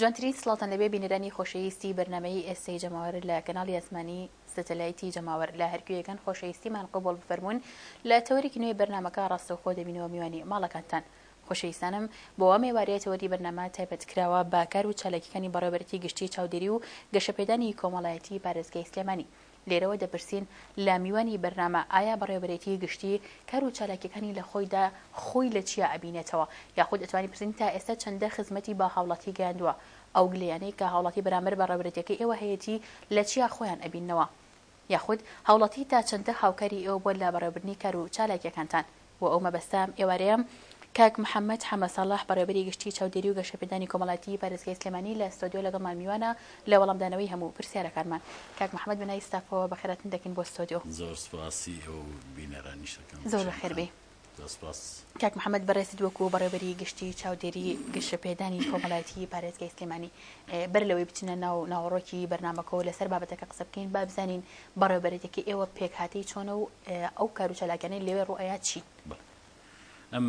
جوانترین سڵاتان لەبێ بینەرانی خۆشەویستی بەرنمەی ئێستەی جەماوەر لە کەناڵی ئەسمانی سەتەلایتی جەماوەر لە هەرگوێیەکان خۆشەویستیمان قوبڵ بفەرمونون لە تەوەرێکی نوێی بەرنمەکە ڕاستەوخۆ دەبینەوە میوانی ماڵەکانتان خۆشەویستانم بۆ ئەم ئێوارەیە تەوەری بەرنامە تایبەت کراوە بە کار و چالاکیەکانی بەڕێوەبەرێتی گشتی چاودێری و گەشەپێدانی کۆمەڵایەتی پارێزگای سلێمانی لێرەوە دەپرسین لە میوانی بەرنامە ئایا بەڕێوەبەرێتی گشتی کار و چالاکیەکانی لە خۆیدا خۆی لە چیا ئەبینێتەوە یاخود ئەتوانین پرسین تا ئێستا چەندە خزمەتی بە هاوڵاتی گەیاندوە ئەو گلەیانەی کە هاوڵاتی بەرامبەر بە ڕێوبەرێتیەکەی ئێوە هەیەتی لە چیا خۆیان ئەبیننەوە یاخود هاوڵاتی تا چەندە هاوکاری ئێوە بووە لە بەڕێوەبردنی کار و چالاکیەکانتان؟ بۆ ئەو مەبەستە ئێوارەیەم کاک محەمەد حەمە ساڵح بەڕێوەبەری گشتی چاودێری و گەشەپێدانی کۆمەڵایەتیی پارێزگای سلێمانی لە ستۆدیۆ لەگەڵمان میوانە لە وەڵامدانەوەی هەموو پرسیارەکانمان کاک محەمەد بە ناوی ستافەوە بەخێرهاتن دەکەین بۆ ستۆدیۆ. زۆر سوپاسی ئێوە و بینەرانیش دەکەم. زۆر بەخێربێی. زۆر سپاس. کاک محمد بەڕێزت وەکو بەڕێوبەری گشتی چاودێری گەشەپێدانی کۆمەلایتی پارێزگای سلێمانی بەر لەوەی بچینە ناو ناوەڕۆکی بەرنامەکەوە لەسەر بابەتەکە قسە بکەین با بزانین بەڕێوبەرێتیەکەی ئێوە پێکهاتەی چۆنە و ئەو کارو چالاکیانەی لەوێ ڕوو ئەیات چین؟ ئەم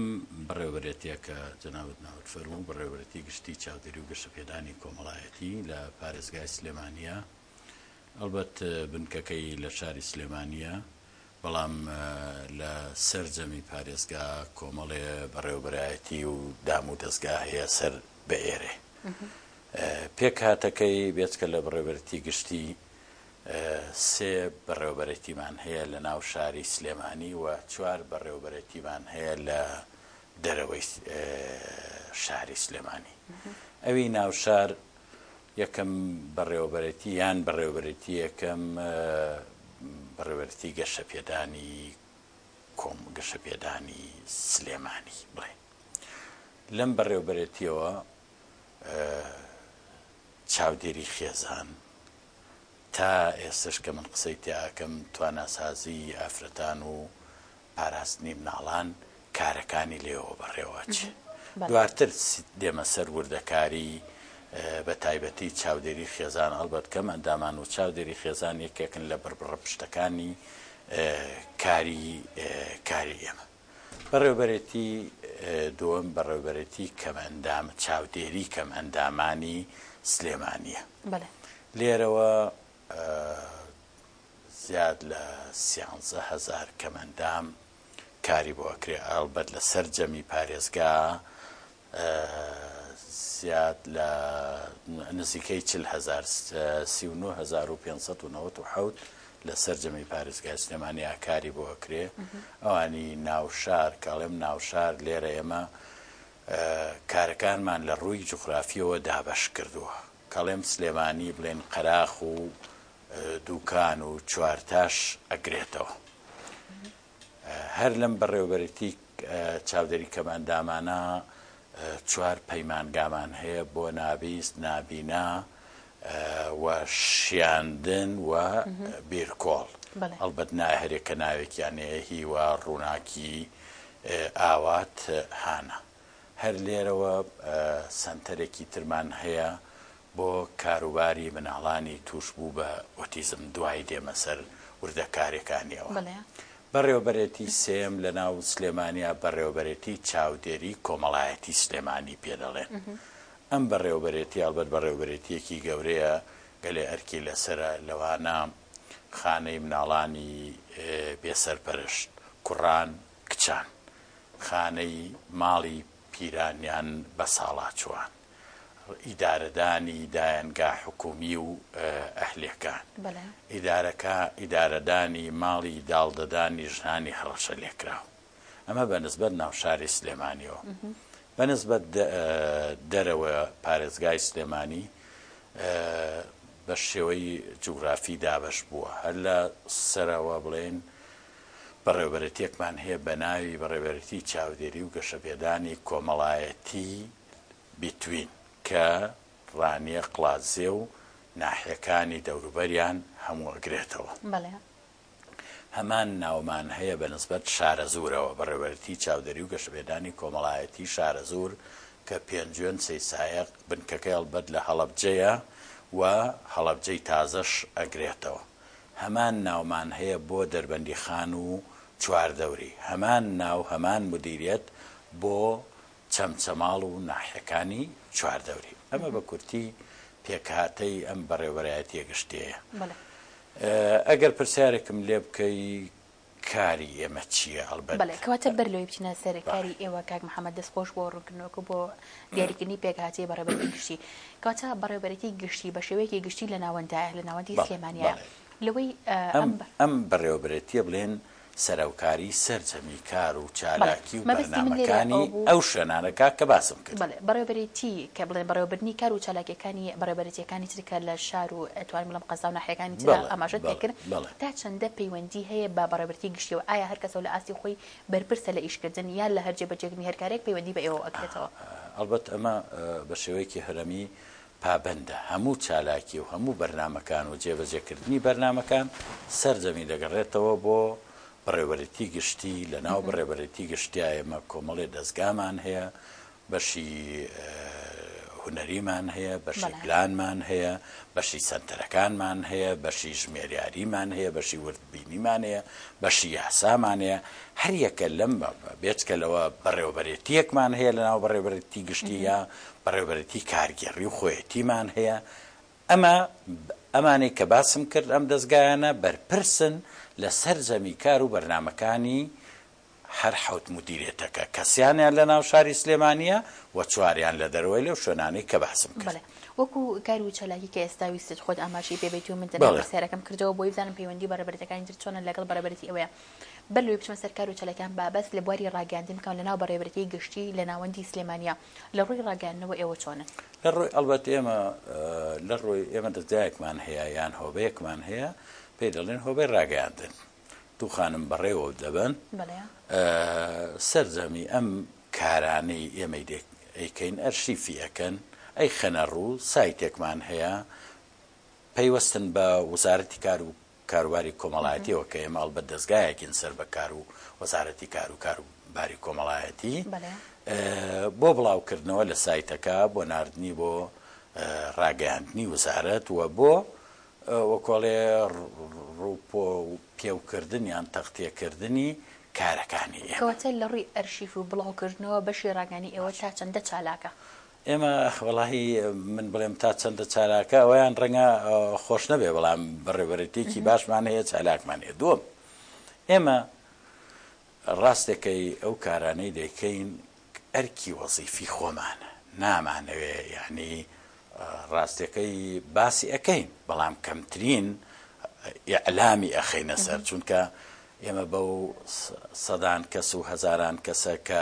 بەڕێوەبەرێتیە کە جەنابت ناوت فەرموو بەڕێوەبەرێتی گشتی چاودێری و گەشەپێدانی کۆمەڵایەتی لە پارێزگای سلێمانیە، ئەڵبەت بنکەکەی لە شاری سلێمانییە، بەڵام لە سەرجەمی پارێزگا کۆمەڵێ بەڕێوەبەرایەتی و دامودەزگا هەیە سەر بە ئێرێ. پێکهاتەکەی بێجگە لە بەڕێوەبەرێتی گشتی، سێ بەڕێوەبەرێتیمان هەیە لە ناو شاری سلێمانی و چوار بەڕێوەبەرێتیمان هەیە لە دەرەوەی شاری سلێمانی. ئەوی ناوشار یەکەم بەڕێوەبەرێتی یان بەڕێوەبەرێتی یەکەم بەڕێوەرتی گەشەپێدانی کۆم گەشەپێدانی سلێمانی بڵێ لەم بەڕێوەبەرێتیەوە چاودێری خێزان تا ئێستەش کە من قسەی تیا ئەکەم تواناسازیی ئافرەتان و پاراستنی مناڵان کارەکانی لێوە بەڕێوە ئەچێ. دوارتر دێمە سەر وردەکاری بە تایبەتی چاودێری خێزان ئەڵبەت کەم ئەندامان و چاودێری خێزان یەکێکن لە بڕبڕە پشتەکانی کاری کاری ئێمە. بەڕێوبەرێتی دووەم بەڕێوبەرێتی کەمئەندام چاودێری کەمئەندامانی سلێمانیە لێرەوە زیاد لە سیانزە هەزار کەمئەندام کاری بۆ ئەکرێ ئەڵبەت لە سەرجەمی پارێزگا زیاد لە نزیکەی چل هەزار، سی و نۆ هەزار و پێنج سەد و نەوەد و حەوت، لە سەرجەمی پارێزگای سلێمانی ئاکاری بۆ ئەکرێ، ئەوانی ناوشار، کە ئەڵێم ناوشار لێرە ئێمە کارەکانمان لە ڕووی جوغرافیەوە دابەش کردووە، کە ئەڵێم سلێمانی بڵێن قەراخ و دووکان و چوارتاش ئەگرێتەوە. هەر لەم بەڕێوەبەرێتی چاودێری کەمئەندامانە چوار پەیمانگامان هەیە بۆ نابیست، نابینا و شیاندن و بیرکۆڵ. هەڵبەت نایە هەرێکە ناوێکیان هەیە هیوا، ڕووناکی، ئاوات، هانا. هەر لێرەوە سەنتەرێکی ترمان هەیە بۆ کاروباری مناڵانی توشبوو بە ئۆتیزم دوای دێمە سەر وردەکاریەکانیەوە. بەڕێوەبەرێتی سێیەم لە ناو سلێمانیە بەڕێوەبەرێتی چاودێری کۆمەڵایەتی سلێمانی پێ دەڵێن. ئەم بەڕێوەبەرێتی ئەڵبەت بەڕێوەبەرێتیەکی گەورەیە گەلێ ئەرکی لەسەرە لەوانە خانەی مناڵانی بێ سەرپەرشت، کوڕان، کچان، خانەی ماڵی پیران یان بەساڵاچوان. ئیدارەدانی دایەنگا حکوومی و ئەهلییەکان، ئیدارەکە ئیدارەدانی ماڵی داڵدەدانی ژنانی هەڕەشەلێکراو، ئەمە بە نسبەت ناوشاری سلێمانییەوە. بە نسبەت دەرەوە پارێزگای سلێمانی بە شێوەی جوگرافی دابەش بووە، هەر لە سەرەوە بڵێین بەڕێوەبەرێتییەکمان هەیە بە ناوی بەڕێوەبەرێتی چاودێری و گەشەپێدانی کۆمەڵایەتی، بیتوین، کە ڕانیە قڵادزێ و ناحیەکانی دەوروبەریان هەموو ئەگرێتەوە. بەڵێ. هەمان ناومان هەیە بە نسبەت شارەزوورەوە، بەڕێوەرتی چاودێری و گەشەپێدانی کۆمەڵایەتی شارەزوور کە پێنجوێن سەیسایە بنکەکەی ئەڵبەت لە هەڵەبجەیە و هەڵەبجەی تازەش ئەگرێتەوە. هەمان ناومان هەیە بۆ دەربەندیخان و چواردەوری. هەمان ناو هەمان مودیریەت بۆ چەمچەماڵ و ناحیەکانی چواردەوری. ئەمە بە کورتی پێکهاتەی ئەم بەڕێوەرایەتیە گشتیەیە. ئەگەر پرسیارێکم لێ بکەی کاری ئێمە چیە ئەڵبەت. بەڵێ کەواتە بەر لەوەی بچینە سەر کاری ئێوە کاک محەمەد دەست خۆش بۆ ڕونکردنەوەکە بۆ دیاریکردنی پێکهاتەی بەڕێوەبەرێتی گشتی. کەواتە بەڕێوەبەرێتی گشتی بە شێوەیەکی گشتی لە ناوەندایە لە ناوەندی سلێمانیە لەوەی ئەم بەڕێوەبەرێتیە بڵێن سەرەوکاری سەرجەمی کار و بەڵێ چالاکی و مەبەستی من لێرە بەرنامەکانی ئەوە بوو. ئەو شوێنانە کا کە باسم کرد. بەڵێ بەڕێوەبەرێتی کە بڵێ بەڕێوەبردنی کار و چالاکیەکانی بەڕێوەبەرێتیەکانی تر کە لە شار و توانیم بڵێم قەزا و ناحیەکانی ترە بەڵێ ئاماژەت پێ بەڵێ کرد بەڵێ. تا چەندە پەیوەندی هەیە بە بەڕێوەبرێتی گشتیەوە ئایا هەر کەسەو لە ئاستی خۆی بەرپرسە لە ئیش کردن یان لە هەر جێ بەجێگرنی هەر کارێک پەیوەندی بە ئێوەوە ئەکرێتەوە؟ ئەڵبەت ئەمە بە شێوەیەکی هەرەمی پابەندە هەموو چالاکی و هەموو بەرنامەکان و جێبەجێکردنی بەرنامەکان سەرجەمی دەگەڕێتەوە بۆ بەڕێوەرێتی گشتی لەناو بەڕێوەرێتی گشتیا ئێمە کۆمەڵێ دەزگامان هەیە بەشی هونەریمان هەیە بەشی پلانمان هەیە بەشی سەنتەرەکانمان هەیە بەشی ژمێریاریمان هەیە بەشی وردبینیمان هەیە بەشی یاسامان هەیە هەریەکە لەم بێچکە لەوە بەڕێوەبەرێتیەکمان هەیە لەناو بەڕێوەرێتی گشتی یا بەڕێوەبەرێتی کارگێڕی و خۆیەتیمان هەیە، ئەمە ئەمانەی کە باسم کرد ئەم دەزگایانە بەرپرسن لە سەرجەمی کار و بەرنامەکانی هەر حەوت مودیریەتەکە کە سیانیان لە ناو شاری سلێمانیە و چواریان لە دەرەوەی لەو شوێنانەی کە باسم کرد. بەڵێ وەکو کار و چالاکی کە ئێستا ویستت خۆت ئاماژەی پێ بەیت و من تەنها پرسیارەکەم کردەوە بۆی بزانم پەیوەندی بەڕێبەرێتەکانی تر چۆنە لەگەڵ بەڕێبەرێتی ئەوێ بەر لەوەی بچمە سەر کار و چالاکیان با باس لە بواری ڕاگەیاندن بکەم لە ناو بەڕێوەبەرێتی گشتی لە ناوەندی سلێمانیە لە ڕووی ڕاگەیاندنەوە ئێوە چۆنن؟ لە ڕووی ئەڵبەت ئێمە لە ڕووی ئێمە دەزگایەکمان هەیە یان هۆبەیەکمان هەیە پێی دەڵێن هۆبەی ڕاگەیاندن دوو خانم بەڕێوە دەبەن سەرجەمی ئەم کارانەی ئێمەی دێک ئەیکەین ئەرشیفی ئەەکەن ئەی خەنە ڕوو سایتێکمان هەیە پەیوەستن بە وزارەتی کار و کاروباری کۆمەڵایەتیەوە کە ئێمە ئەڵبەت دەزگایەکین سەر بە کار و وەزارەتی کار و کار و باری کۆمەڵایەتی بۆ بڵاو کردنەوە لە سایتەکە بۆ ناردنی بۆ ڕاگەیاندنی وزارەت و بۆ وەکۆڵێ ڕوپۆ پێو کردن یان تەختیە کردنی کارەکانی ئێوە کەواتە لە ڕوی ئەرشیف و بڵاو کردنەوە بەشی ڕاگەانی ئێوە تا چەندە چالاکە؟ ئێمە وەڵاهی من بڵێم تا چەندە چالاکە ئەویان ڕەنگە خۆش نەبێ بەڵام بەڕێوەرەتێکی باشمان هەیە چالاکمان هەیە دووەم ئێمە ڕاستەکەی ئەو کارانەی دەکەین ئەرکی وەزیفی خۆمانە نامانەوێ یعنی ڕاستەکەی باسی ئەەکەین بەڵام کەمترین ئیعلامی ئەخینە سەر چونکە ئێمە بەو سەدان کەس و هەزاران کەسە کە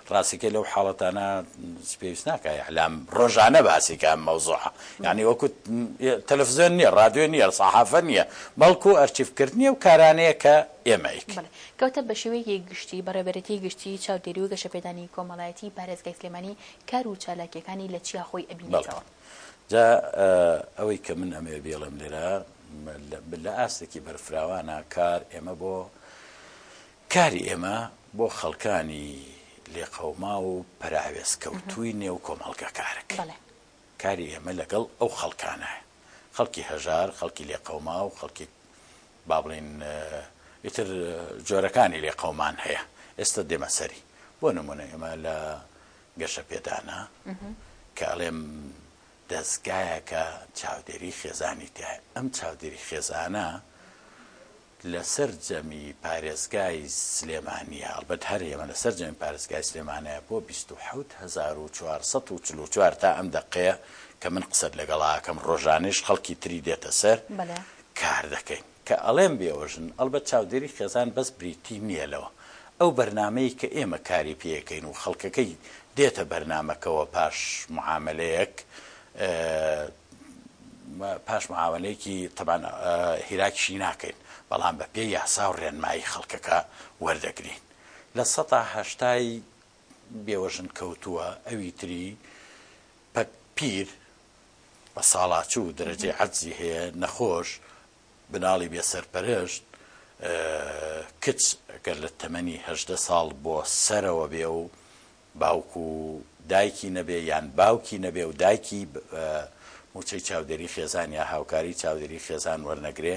ڕاستەکەی لەو حاڵەتانە پێویست ناکا ئیعلام ڕۆژانە باسی کە ئەم مەوزوعە یانی وەکو تەلەفزیۆن نییە ڕادیۆ نییە سەحافە نییە بەڵکو ئەرچیفکردنی ئەو کارانەیە کە ئێمە ئەیکەین. کەواتە بە شێوەیەکی گشتی بەڕێوەبەرێتیی گشتیی چاودێری و گەشەپێدانی کۆمەڵایەتیی پارێزگای سلێمانی کار و چالاکییەکانی لە چیا خۆی ئەبینێتەوە؟ جا ئەوەی کە من ئەمەوێ بیڵێم لێرە لە ئاستێکی بەرفراوانە کار ئێمە بۆ کاری ئێمە بۆ خەڵکانی لێقەوماو و پەراوێزکەوتووی نێو کۆمەڵگە کارەکەین. کاری ئێمە لەگەڵ ئەو خەڵکانەیە، خەڵکی هەژار، خەڵکی لێقەوماو، خەڵکی با بڵێین ئیتر جۆرەکانی لێقەومان هەیە، ئێستا دێمە سەری. بۆ نموونە ئێمە لە گەشەپێدانە کە ئەڵێم دەزگایەکە چاودێری خێزانی تیایە، ئەم چاودێری خێزانە لە سەرجەمی پارێزگای سلێمانییە، ئەڵبەت هەر ئێمە لە سەرجەمی پارێزگای سلێمانییە بۆ بیست و حەوت هەزار و چوار سەد و چل و چوار تا ئەم دەقەیە کە من قسەت لەگەڵا ئەکەم، ڕۆژانەیش خەڵکی تری دێتە سەر کار دەکەین. کە ئەڵێم بێوەژن، ئەڵبەت چاودێری خێزان بەس بریتی نییە لەوە، ئەو بەرنامەی کە ئێمە کاری پێ ئەکەین و خەڵکەکەی دێتە بەرنامەکەوە پاش معامەلەیەک، پاش معامەلەیەکی تەبان هیلاکیشی ناکەین بەڵام بە پێی یاسا و ڕێنمایی خەڵکەکە وەردەگرین لە سەتا هەشتای بێوەژن کەوتووە ئەوی تری پەک پیر بە ساڵاچوو دەرەجەی عەجزی هەیە نەخۆش بناڵی بێ سەرپەرشت کچ گەر لە تەمەنی هەژدە ساڵ بۆ سەرەوە بێ و باوک و دایکی نەبێ یان باوکی نەبێ و دایکی موچەی چاودێری خێزان یا هاوکاری چاودێری خێزان وەرنەگرێ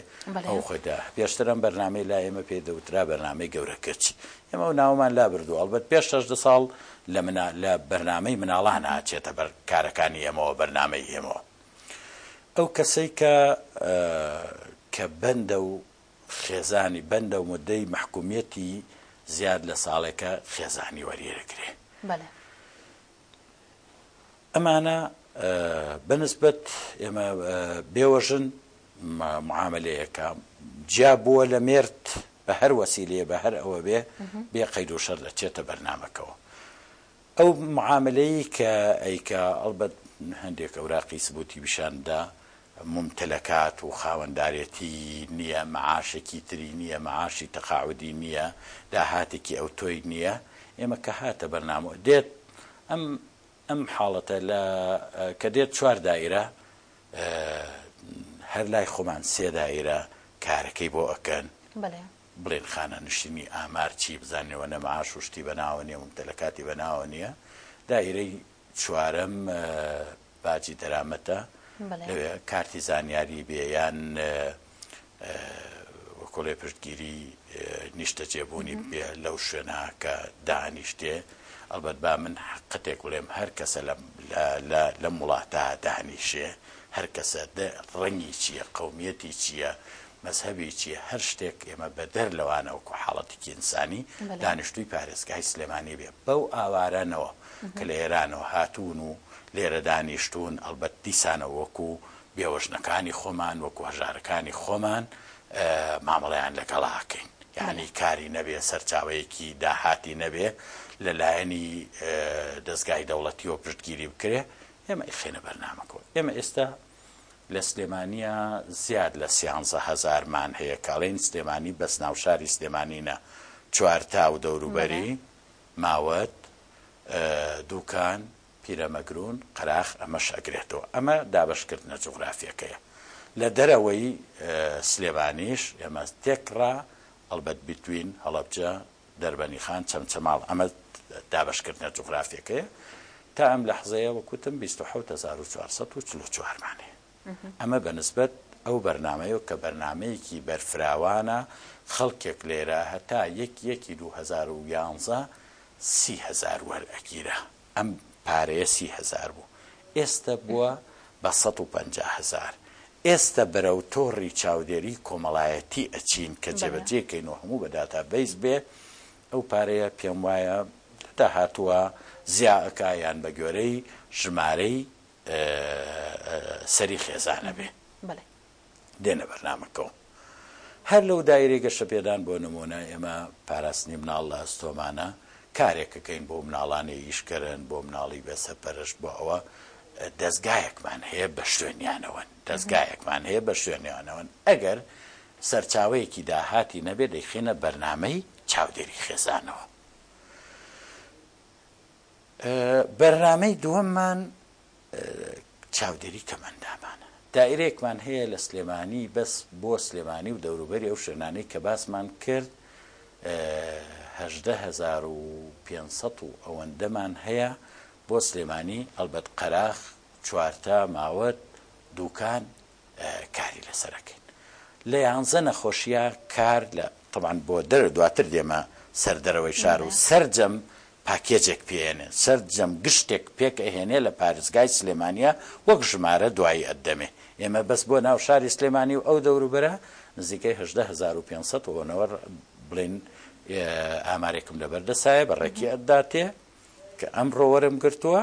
ئەو خۆیدا پێشتر ئەم بەرنامەی لا ئێمە پێی دەوترا بەرنامەی گەورە کچ ئێمە و ناومان لا بردو ئەڵبەت پێش هەژدە ساڵ لە منا لە بەرنامەی مناڵان ئاچێتە بەر کارەکانی ئێمەوە بەرنامەی ئێمەوە ئەو کەسەی کە کە بەندە و خێزانی بەن لە مودەی مەحکومیەتی زیاد لە ساڵێکە خێزانی وەریەرگرێ بەلێ. ئەمانە بە نسبەت ئێمە بێوەژن معاملەیەکە جیا بووە لە مێرد بە هەر وەسیلێ بە هەر ئەوە بێ بێ قەید و شەر دەچێتە بەرنمەکەەوە ئەو معامەلەی کە ئەیکا ئەڵبەت هەندێک ئەوراقی سبوتی پیشان دە مومتەلەکات و خاوەندارێتی نیە معاشێکی تری نیە معاشی تەقاعودی نیە داهاتێکی ئەوتۆی نیە ئێمە کە هاتە بەرنامە دێت ئەم ئەم حاڵەتە لە کە دێت چوار دایرە هەر لای خۆمان سێ دایرە کارەکەی بۆ ئەکەن بەڵێ بڵێن خانەنشینی ئامار چی بزانین وەنە معاش و شتی بەناوە نیە مومتەلەکاتی بەناوە نیە دائیرەی چوارەم باجی دەرامەتە کارتی زانیاری بێ یان وەکۆڵێ پشتگیری نیشتەجێبوونی بێ لەو شوێنە کە دانیشتێ ئەڵبەت با من حقەتێک بڵێم هەر کەسە لەم وڵاتە دانیشێ هەر کەسە ڕەنگی چییە قومیەتی چییە مەزهەبی چی هەر شتێک ئێمە بەدەر لەوانە وەکو حاڵەتێکی ئینسانی دانیشتووی پارێزگای سلێمانی بێ بەو ئاوارانەوە کە لە ئێرانەوە هاتوون و لێرە دانیشتوون ئەڵبەت دیسانەوە وەکو بێوەژنەکانی خۆمان وەکو هەژارەکانی خۆمان مامەڵەیان لەگەڵا ئەکەین یانی کاری نەبێ سەرچاوەیەکی داهاتی نەبێ لە لایەنی دەزگای دەوڵەتیەوە پشتگیری بکرێ ئێمە ئەیخەینە بەرنامەکەوە ئێمە ئێستا لە سلێمانیە زیاد لە سیانزە هەزار مان هەیە کە ئەڵێن سلێمانی بەس ناو شاری سلێمانی نە چوارتاو دەوروبەری ماوەت دوکان پیرەمەگرون قەراخ ئەمەش ئەگرێتەوە ئەمە دابەش کردنە جوغرافیەکەیە لە دەرەوەی سلێمانیش ئێمە تێکڕا ئەڵبەت بیتوین هەڵەبجە دەربەنی خان چەمچەماڵ ئەمە دابەشکردنە جوغرافیەکەیە تا ئەم لەحزەیە وەک وتم بیست و حەوت هەزار و چوار سەد و چل و چوار مانێ ئەمە بە نسبەت ئەو بەرنامەیەو کە بەرنامەیەکی بەرفراوانە خەڵکێک لێرە هەتا یەکی یەکی دوو هەزار و یانزە سی هەزار وەرئەگیرا ئەم پارەیە سی هەزار بوو ئێستە بووە بە سەد و پەنجا هەزار ئێستە بەرەو تۆڕی چاودێری کۆمەڵایەتی ئەچین کە جێبەجێ کەین و هەموو بە داتا بەیس بێ ئەو پارەیە پێم وایە لە داهاتووە زیا ئەکا یان بە گۆرەی ژمارەی سەری خێزانە بێ. دێنە بەرنامەکەوە هەر لەو دایرەی گەشەپێدان بۆ نموونە ئێمە پاراستنی مناڵ لە ئەستۆمانە کارێکەکەین بۆ مناڵانی ئیشکەرن بۆ مناڵی بێ سەرپەرشت بۆ ئەوە دەزگایەکمان هەیە بە شوێنیانەوەن دەزگایەکمان هەیە بە شوێنیانەوەن ئەگەر سەرچاوەیەکی داهاتی نەبێت دەیخینە بەرنمەی چاودێری خێزانەوە بەرنمەی دووەممان چاودێری کەمئەندامانە. دائیرەیەکمان هەیە لە سلێمانی بەس بۆ سلێمانی و دەوروبەری ئەو شوێنانەی کە باسمان کرد هەژدە هەزار و پێنج سەد و ئەوەندەمان هەیە بۆ سلێمانی ئەلبەت قەراخ، چوارتا، ماوەت، دوکان، کاری لەسەر ئەکەین لە یانزە نەخۆشیا کار لە تەبان بۆ دەرە دواتر دێمە سەر دەرەوەی شار و سەرجەم پاکێجێک پێێنێ سەرجەم گشتێک پێک ئەهێنێ لە پارێزگای سلێمانیا وەک ژمارە دوایی ئەتدەمێ ئێمە بەس بۆ ناو شاری سلێمانی و ئەو دەوروبەرە نزیکەی هەژدە هەزار و پێنج سەد و نەوەد بڵێن ئامارێکم لەبەر دەسایە بە ڕێکی ئەتداتێ کە ئەمڕۆ وەرم گرتووە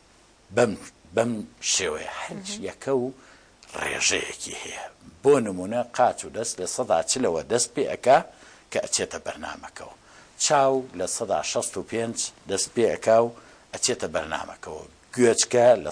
بەم بەم شێوەیە هەر جیەکە و ڕێژەیەکی هەیە بۆ نمونە قاچ و دەست لە سەدا چلەوە دەست پێ ئەکا کە ئەچێتە بەرنامەکەوە چاو لە سەدا شەست و پێنج دەست پێ ئەکا و ئەچێتە بەرنامەکەوە گوێچکە لە